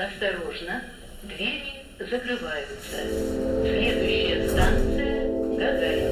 Осторожно, двери закрываются. Следующая станция Гагарина.